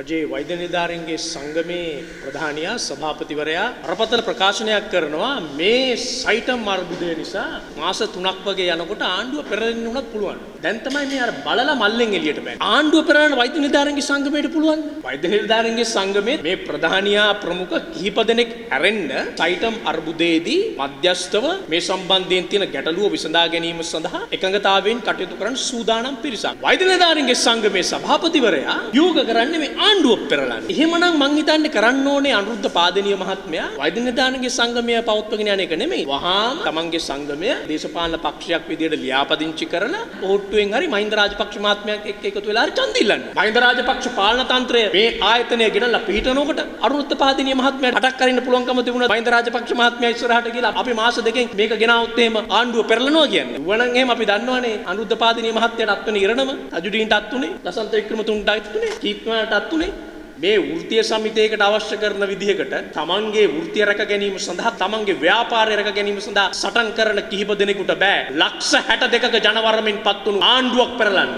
රජයේ වෛද්‍ය නිලධාරීන්ගේ සංගමේ ප්‍රධානියා සභාපතිවරයා අරපතල ප්‍රකාශනයක් කරනවා මේ සයිටම් අර්බුදය නිසා මාස 3ක් වගේ යනකොට ආණ්ඩුව පෙරලෙන්න උනත් පුළුවන්. දැන් තමයි මේ අර බලලා මල්ලෙන් එළියට බෑනේ. ආණ්ඩුව පෙරලන වෛද්‍ය නිලධාරීන්ගේ සංගමයට පුළුවන්. වෛද්‍ය නිලධාරීන්ගේ සංගමේ මේ ප්‍රධානියා ප්‍රමුඛ කිහිප දෙනෙක් ඇරෙන්න සයිටම් අර්බුදයේදී මධ්‍යස්තව මේ සම්බන්ධයෙන් තියෙන ගැටලුව විසඳා ගැනීම සඳහා එකඟතාවයෙන් කටයුතු කරන්න සූදානම් පිරිසක්. වෛද්‍ය නිලධාරීන්ගේ සංගමේ සභාපතිවරයා යෝග කරන්නේ මේ ආණ්ඩුව පෙරලන්න. එහෙමනම් මං හිතන්නේ කරන්න ඕනේ අනුරුද්ධ පාදනීය මහත්මයා වෛද්‍ය නිලධාරීන්ගේ සංගමය පවත්වගෙන යන එක නෙමෙයි. වහාම තමන්ගේ සංගමය දේශපාලන පක්ෂයක් විදියට ලියාපදිංචි කරලා ඕට්ටුවෙන් හරි මහින්ද රාජපක්ෂ මහත්මයාත් එක්ක එකතු වෙලා හරි ඡන්ද ඉල්ලන්න. මහින්ද රාජපක්ෂ පාලන තන්ත්‍රය මේ ආයතනය ගෙනල්ලා පිහිටනකොට අනුරුද්ධ පාදනීය මහත්මයාට අටක් අරින්න පුළුවන්කම තිබුණා මහින්ද රාජපක්ෂ මහත්මයා ඉස්සරහට ගිහලා අපි මාස දෙකෙන් මේක ගෙනාවොත් එහෙම ආණ්ඩුව පෙරලනවා කියන්නේ. ඌවනම් එහෙම අපි දන්නවනේ අනුරුද්ධ පාදනීය මහත්මයාට අත්වනේ ඉරණම, අජුඩීන්ට අත්තුනේ, ලසන්ත වික්‍රමතුංගට අත්තුනේ, කීප්මාට අත්තුනේ. මේ වෘත්තීය සමිතියකට අවශ්‍ය කරන විදිහකට තමන්ගේ වෘත්තිය රැක ගැනීම සඳහා තමන්ගේ ව්‍යාපාරය රැක ගැනීම සඳහා සටන් කරන කිහිප දෙනෙකුට බෑ ලක්ෂ 62ක ජනවරමින් පත් වුණු ආණ්ඩුවක් පෙරලන්න